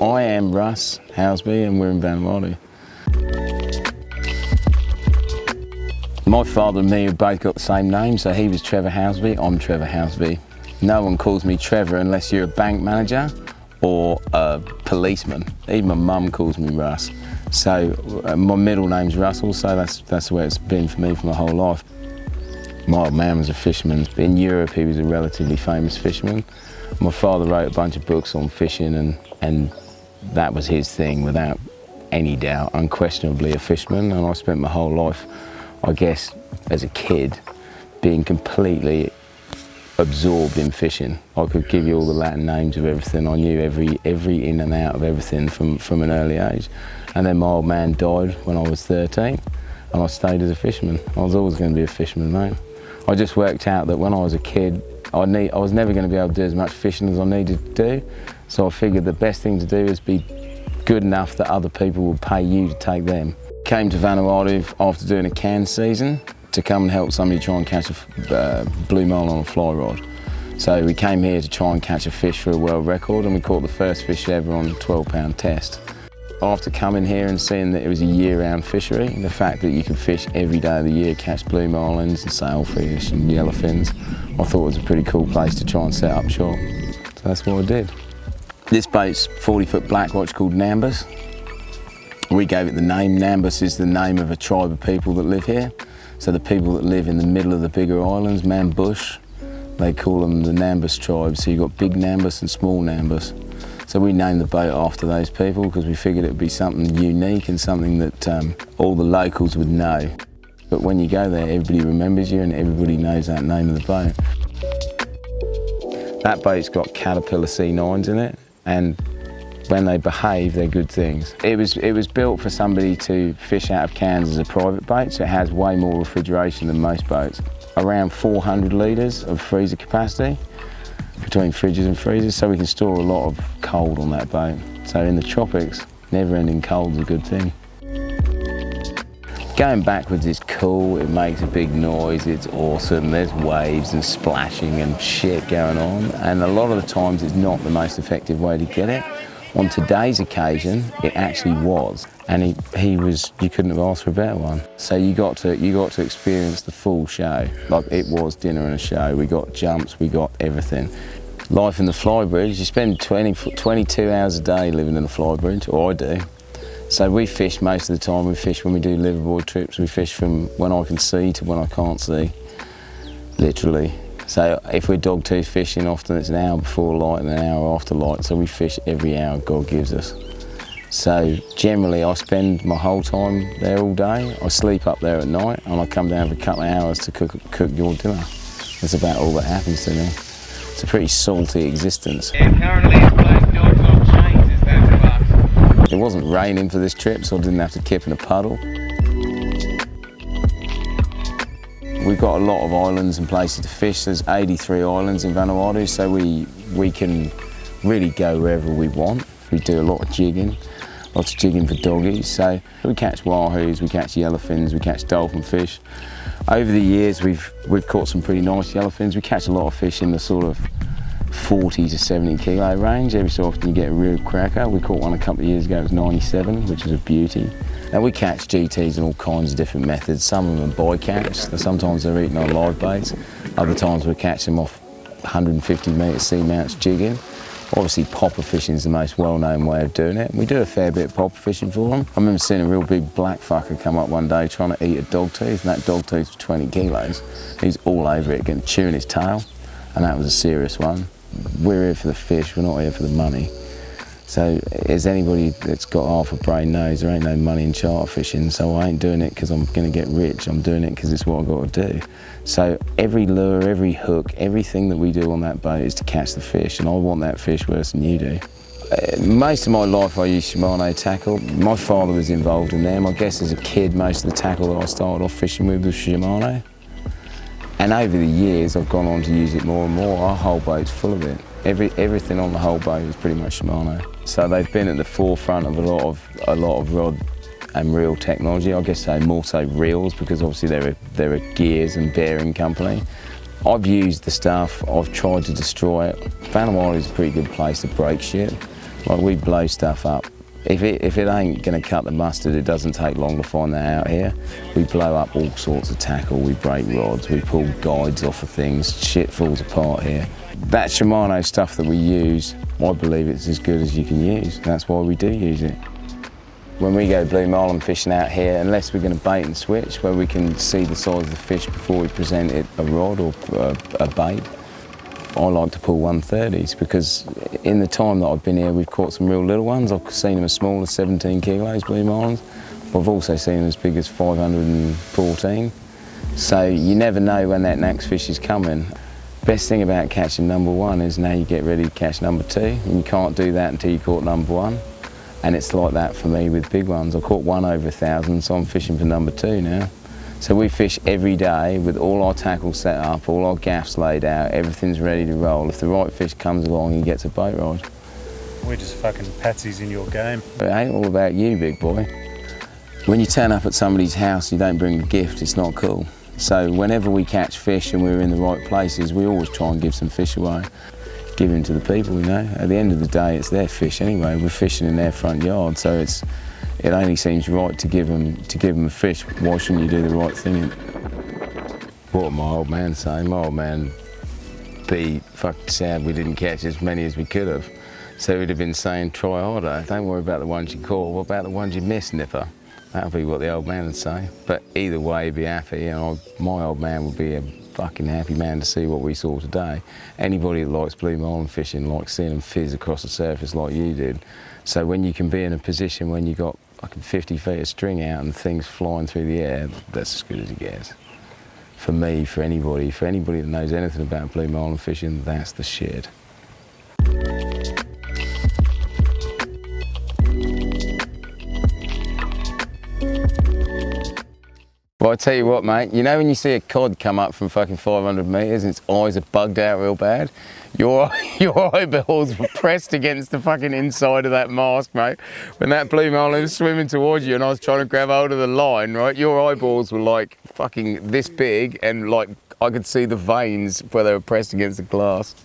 I am Russ Housby and we're in Vanuatu. My father and me have both got the same name, so he was Trevor Housby, I'm Trevor Housby. No one calls me Trevor unless you're a bank manager or a policeman. Even my mum calls me Russ. So uh, my middle name's Russell, so that's, that's way it's been for me for my whole life. My old man was a fisherman. In Europe, he was a relatively famous fisherman. My father wrote a bunch of books on fishing, and, and that was his thing, without any doubt. Unquestionably a fisherman, and I spent my whole life, I guess, as a kid, being completely absorbed in fishing. I could give you all the Latin names of everything. I knew every every in and out of everything from, from an early age. And then my old man died when I was 13, and I stayed as a fisherman. I was always going to be a fisherman, mate. I just worked out that when I was a kid, I, need, I was never going to be able to do as much fishing as I needed to do. So I figured the best thing to do is be good enough that other people would pay you to take them. Came to Vanuatu after doing a Cairns season to come and help somebody try and catch a uh, blue marlin on a fly rod. So we came here to try and catch a fish for a world record and we caught the first fish ever on a 12 pound test. After coming here and seeing that it was a year-round fishery, the fact that you could fish every day of the year, catch blue marlins and sailfish and yellowfins, I thought it was a pretty cool place to try and set up shop. So that's what I did. This boat's 40-foot black watch called Nambas. We gave it the name. Nambas is the name of a tribe of people that live here. So the people that live in the middle of the bigger islands, Mambush, they call them the Nambas tribe. So you've got big Nambas and small Nambas. So we named the boat after those people because we figured it would be something unique and something that um, all the locals would know. But when you go there, everybody remembers you and everybody knows that name of the boat. That boat's got Caterpillar C9s in it and when they behave, they're good things. It was, it was built for somebody to fish out of Cairns as a private boat, so it has way more refrigeration than most boats. Around 400 litres of freezer capacity between fridges and freezers, so we can store a lot of cold on that boat. So in the tropics, never-ending cold is a good thing. Going backwards is cool, it makes a big noise, it's awesome, there's waves and splashing and shit going on, and a lot of the times it's not the most effective way to get it. On today's occasion, it actually was, and he, he was, you couldn't have asked for a better one. So you got to, you got to experience the full show. Like it was dinner and a show. We got jumps, we got everything. Life in the flybridge, you spend 20, 22 hours a day living in the flybridge, or I do. So we fish most of the time. We fish when we do liveaboard trips. We fish from when I can see to when I can't see, literally. So if we're dogtooth fishing, often it's an hour before light and an hour after light. So we fish every hour God gives us. So generally I spend my whole time there all day. I sleep up there at night and I come down for a couple of hours to cook, cook your dinner. That's about all that happens to me. It's a pretty salty existence. Yeah, apparently it's playing dogs on chains, is that fucked? It wasn't raining for this trip so I didn't have to kip in a puddle. We've got a lot of islands and places to fish. There's 83 islands in Vanuatu, so we, we can really go wherever we want. We do a lot of jigging, lots of jigging for doggies. So we catch wahoos, we catch yellowfins, we catch dolphin fish. Over the years, we've, we've caught some pretty nice yellowfins. We catch a lot of fish in the sort of 40 to 70 kilo range. Every so often you get a real cracker. We caught one a couple of years ago, it was 97, which was a beauty. And we catch GTs in all kinds of different methods. Some of them are bycatch, sometimes they're eating on live baits. Other times we catch them off 150 metre seamounts jigging. Obviously popper fishing is the most well-known way of doing it. We do a fair bit of popper fishing for them. I remember seeing a real big black fucker come up one day trying to eat a dog tooth, and that dog tooth was 20 kilos. He's all over it, getting chewing his tail, and that was a serious one. We're here for the fish, we're not here for the money. So as anybody that's got half a brain knows, there ain't no money in charter fishing, so I ain't doing it because I'm going to get rich. I'm doing it because it's what I've got to do. So every lure, every hook, everything that we do on that boat is to catch the fish, and I want that fish worse than you do. Uh, most of my life I used Shimano tackle. My father was involved in them. I guess as a kid, most of the tackle that I started off fishing with was Shimano. And over the years, I've gone on to use it more and more. Our whole boat's full of it. Every, everything on the whole boat is pretty much Shimano. So they've been at the forefront of a lot of, a lot of rod and reel technology. I guess they more so reels because obviously they're a, they're a gears and bearing company. I've used the stuff, I've tried to destroy it. Vanuatu is a pretty good place to break shit. Like we blow stuff up. If it, if it ain't gonna cut the mustard, it doesn't take long to find that out here. We blow up all sorts of tackle, we break rods, we pull guides off of things, shit falls apart here. That Shimano stuff that we use, I believe it's as good as you can use. That's why we do use it. When we go blue marlin fishing out here, unless we're going to bait and switch, where we can see the size of the fish before we present it a rod or a, a bait, I like to pull 130s because in the time that I've been here, we've caught some real little ones. I've seen them as small as 17 kilos, blue marlins. I've also seen them as big as 514. So you never know when that next fish is coming. Best thing about catching number one is now you get ready to catch number two, and you can't do that until you caught number one. And it's like that for me with big ones. I caught one over a thousand, so I'm fishing for number two now. So we fish every day with all our tackles set up, all our gaffs laid out, everything's ready to roll. If the right fish comes along, he gets a boat ride. We're just fucking patsies in your game. It ain't all about you, big boy. When you turn up at somebody's house, you don't bring a gift, it's not cool. So whenever we catch fish and we're in the right places, we always try and give some fish away give them to the people, you know. At the end of the day, it's their fish anyway. We're fishing in their front yard, so it's it only seems right to give them to give them a fish. Why shouldn't you do the right thing? What my old man saying? My old man be fucking sad we didn't catch as many as we could have. So he'd have been saying, try harder. Don't worry about the ones you caught. What about the ones you missed, Nipper? That'll be what the old man would say. But either way, he'd be happy. And my old man would be a fucking happy man to see what we saw today. Anybody that likes blue marlin fishing likes seeing them fizz across the surface like you did. So when you can be in a position when you've got fucking 50 feet of string out and things flying through the air, that's as good as it gets. For me, for anybody, for anybody that knows anything about blue marlin fishing, that's the shit. Well, I tell you what, mate, you know when you see a cod come up from fucking 500 metres and its eyes are bugged out real bad? Your, your eyeballs were pressed against the fucking inside of that mask, mate. When that blue marlin was swimming towards you and I was trying to grab hold of the line, right, your eyeballs were like fucking this big and like I could see the veins where they were pressed against the glass.